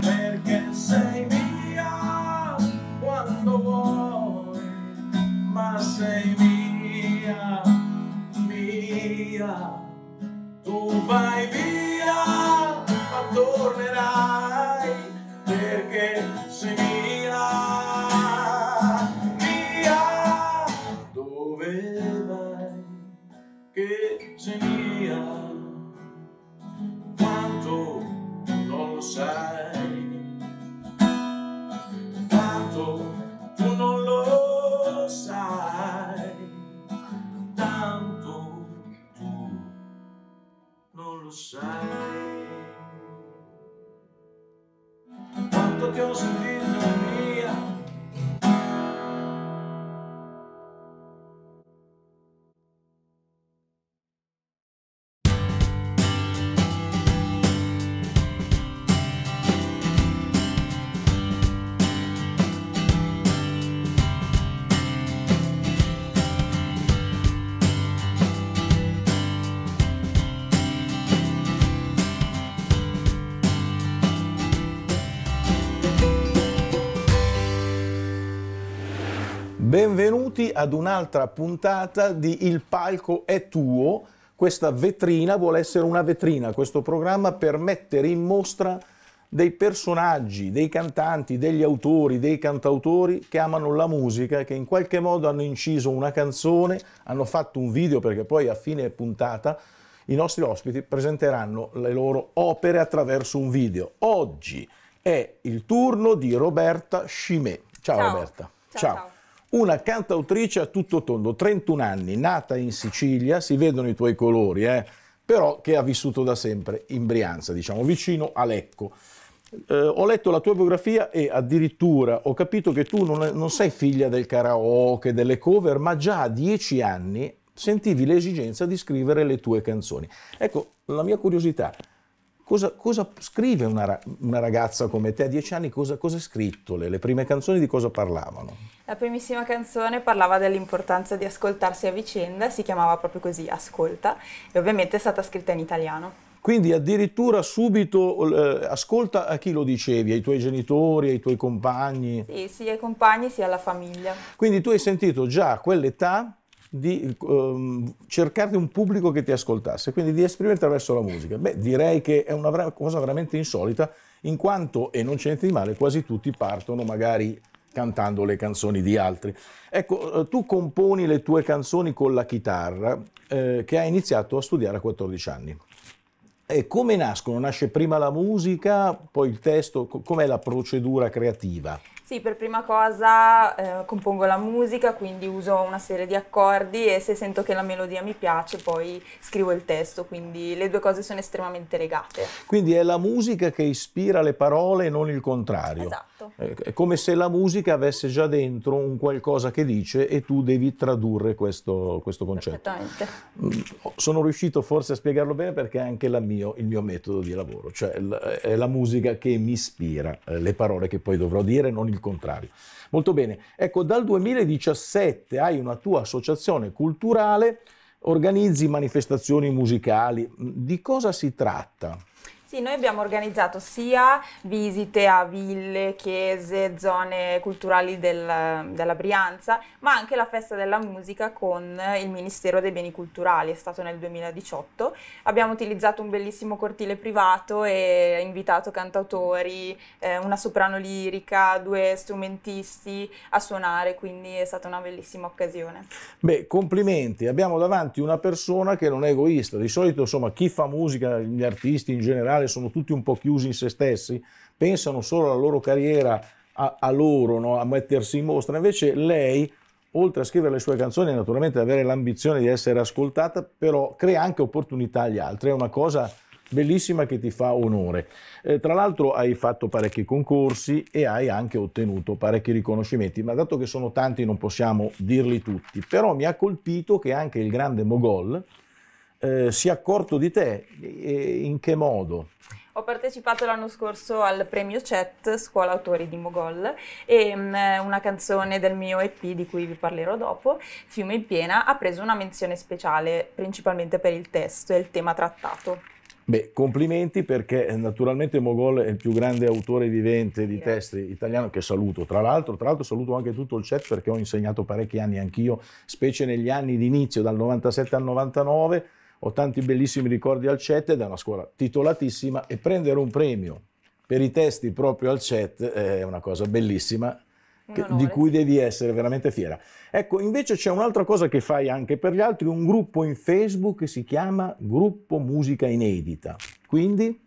perché sei mia non lo sai. Quanto ti ho sentito Benvenuti ad un'altra puntata di Il palco è tuo. Questa vetrina vuole essere una vetrina, questo programma per mettere in mostra dei personaggi, dei cantanti, degli autori, dei cantautori che amano la musica, che in qualche modo hanno inciso una canzone, hanno fatto un video perché poi a fine puntata i nostri ospiti presenteranno le loro opere attraverso un video. Oggi è il turno di Roberta Scimè. Ciao, Ciao. Roberta. Ciao, ciao. Una cantautrice a tutto tondo, 31 anni, nata in Sicilia, si vedono i tuoi colori, eh, però che ha vissuto da sempre in Brianza, diciamo, vicino a Lecco. Eh, ho letto la tua biografia e addirittura ho capito che tu non, non sei figlia del karaoke, delle cover, ma già a dieci anni sentivi l'esigenza di scrivere le tue canzoni. Ecco, la mia curiosità, cosa, cosa scrive una, una ragazza come te a dieci anni? Cosa, cosa hai scritto? Le, le prime canzoni di cosa parlavano? La primissima canzone parlava dell'importanza di ascoltarsi a vicenda, si chiamava proprio così, Ascolta, e ovviamente è stata scritta in italiano. Quindi addirittura subito eh, ascolta a chi lo dicevi, ai tuoi genitori, ai tuoi compagni. Sì, sia ai compagni sia alla famiglia. Quindi tu hai sentito già a quell'età di ehm, cercare un pubblico che ti ascoltasse, quindi di esprimere attraverso la musica. Beh, direi che è una cosa veramente insolita, in quanto, e non c'è niente di male, quasi tutti partono magari cantando le canzoni di altri. Ecco, eh, tu componi le tue canzoni con la chitarra, eh, che hai iniziato a studiare a 14 anni. E come nascono? Nasce prima la musica, poi il testo, co- com'è la procedura creativa? Sì, per prima cosa eh, compongo la musica, quindi uso una serie di accordi e se sento che la melodia mi piace poi scrivo il testo, quindi le due cose sono estremamente legate. Quindi è la musica che ispira le parole e non il contrario. Esatto. Eh, È come se la musica avesse già dentro un qualcosa che dice e tu devi tradurre questo, questo concetto. Perfettamente. Mm, Sono riuscito forse a spiegarlo bene perché è anche la mio- il mio metodo di lavoro, cioè è la musica che mi ispira, eh, le parole che poi dovrò dire, non il contrario. Molto bene, ecco, dal 2017 hai una tua associazione culturale, organizzi manifestazioni musicali, di cosa si tratta? Sì, noi abbiamo organizzato sia visite a ville, chiese, zone culturali del- della Brianza, ma anche la festa della musica con il Ministero dei Beni Culturali, è stato nel 2018. Abbiamo utilizzato un bellissimo cortile privato e invitato cantautori, eh, una soprano lirica, due strumentisti a suonare, quindi è stata una bellissima occasione. Beh, complimenti, abbiamo davanti una persona che non è egoista. Di solito, insomma, chi fa musica, gli artisti in generale, sono tutti un po' chiusi in se stessi, pensano solo alla loro carriera, a, a loro, no? a mettersi in mostra. Invece lei, oltre a scrivere le sue canzoni, naturalmente avere l'ambizione di essere ascoltata, però crea anche opportunità agli altri. È una cosa bellissima che ti fa onore. Eh, tra l'altro hai fatto parecchi concorsi e hai anche ottenuto parecchi riconoscimenti, ma dato che sono tanti non possiamo dirli tutti, però mi ha colpito che anche il grande Mogol eh, si è accorto di te. E in che modo? Ho partecipato l'anno scorso al premio CET, Scuola Autori di Mogol, e mm, una canzone del mio EP di cui vi parlerò dopo, Fiume in piena, ha preso una menzione speciale principalmente per il testo e il tema trattato. Beh, complimenti perché eh, naturalmente Mogol è il più grande autore vivente di testi italiano che saluto. Tra l'altro, tra l'altro saluto anche tutto il chat perché ho insegnato parecchi anni anch'io, specie negli anni di inizio, dal 97 al 99. Ho tanti bellissimi ricordi al chat ed è una scuola titolatissima e prendere un premio per i testi proprio al chat è una cosa bellissima che- di cui devi essere veramente fiera. Ecco, invece c'è un'altra cosa che fai anche per gli altri, un gruppo in Facebook che si chiama Gruppo Musica Inedita. Quindi,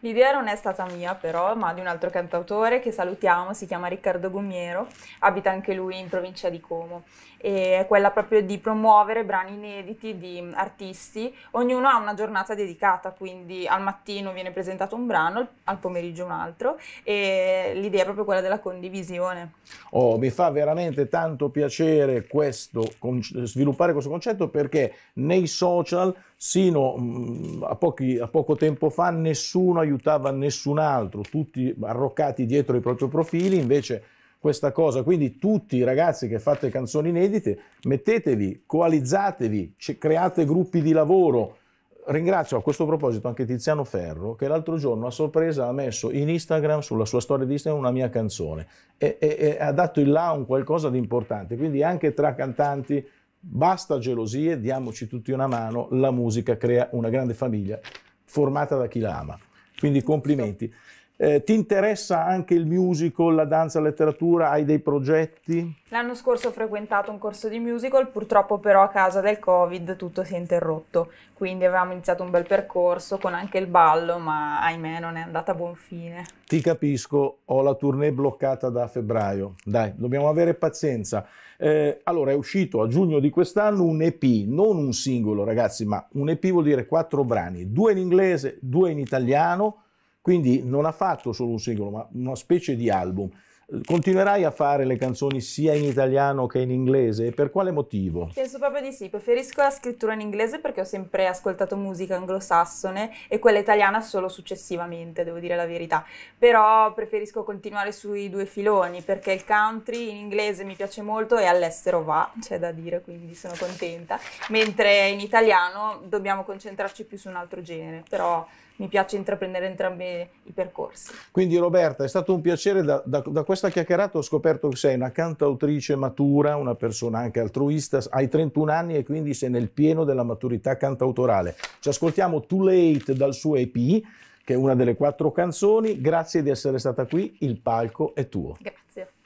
L'idea non è stata mia però, ma di un altro cantautore che salutiamo, si chiama Riccardo Gommiero, abita anche lui in provincia di Como e è quella proprio di promuovere brani inediti di artisti, ognuno ha una giornata dedicata, quindi al mattino viene presentato un brano, al pomeriggio un altro e l'idea è proprio quella della condivisione. oh, mi fa veramente tanto piacere questo, sviluppare questo concetto perché nei social, sino mm, a, pochi- a poco tempo fa, nessuno aiutava nessun altro, tutti arroccati dietro i propri profili, invece questa cosa, quindi tutti i ragazzi che fate canzoni inedite, mettetevi, coalizzatevi, create gruppi di lavoro. Ringrazio a questo proposito anche Tiziano Ferro che l'altro giorno a sorpresa ha messo in Instagram, sulla sua storia di Instagram, una mia canzone e, e- e ha dato in là un qualcosa di importante. Quindi anche tra cantanti basta gelosie, diamoci tutti una mano, la musica crea una grande famiglia formata da chi la ama. Quindi complimenti. Eh, ti interessa anche il musical, la danza, la letteratura? Hai dei progetti? L'anno scorso ho frequentato un corso di musical, purtroppo però a causa del Covid tutto si è interrotto, quindi avevamo iniziato un bel percorso con anche il ballo, ma ahimè non è andata a buon fine. Ti capisco, ho la tournée bloccata da febbraio. Dai, dobbiamo avere pazienza. Eh, allora, è uscito a giugno di quest'anno un EP, non un singolo, ragazzi, ma un EP vuol dire quattro brani, due in inglese, due in italiano, quindi non ha fatto solo un singolo, ma una specie di album. Continuerai a fare le canzoni sia in italiano che in inglese? Per quale motivo? Penso proprio di sì, preferisco la scrittura in inglese perché ho sempre ascoltato musica anglosassone e quella italiana solo successivamente, devo dire la verità. Però preferisco continuare sui due filoni perché il country in inglese mi piace molto e all'estero va, c'è da dire, quindi sono contenta. Mentre in italiano dobbiamo concentrarci più su un altro genere, però mi piace intraprendere entrambi i percorsi. Quindi Roberta, è stato un piacere, da, da- da questa chiacchierata ho scoperto che sei una cantautrice matura, una persona anche altruista, hai 31 anni e quindi sei nel pieno della maturità cantautorale. Ci ascoltiamo Too Late dal suo EP, che è una delle quattro canzoni, grazie di essere stata qui, il palco è tuo. Grazie.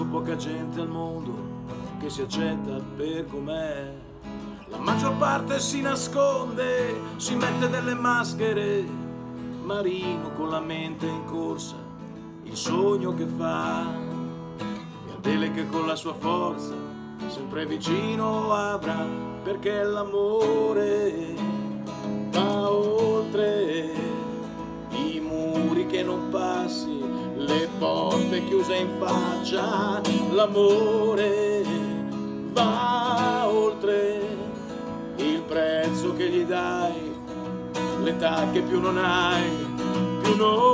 Conosco poca gente al mondo che si accetta per com'è. La maggior parte si nasconde, si mette delle maschere. Marino con la mente in corsa, il sogno che fa. E Adele che con la sua forza sempre vicino avrà, perché l'amore va oltre i muri che non passi, le porte chiuse in faccia, l'amore va oltre il prezzo che gli dai, l'età che più non hai, più non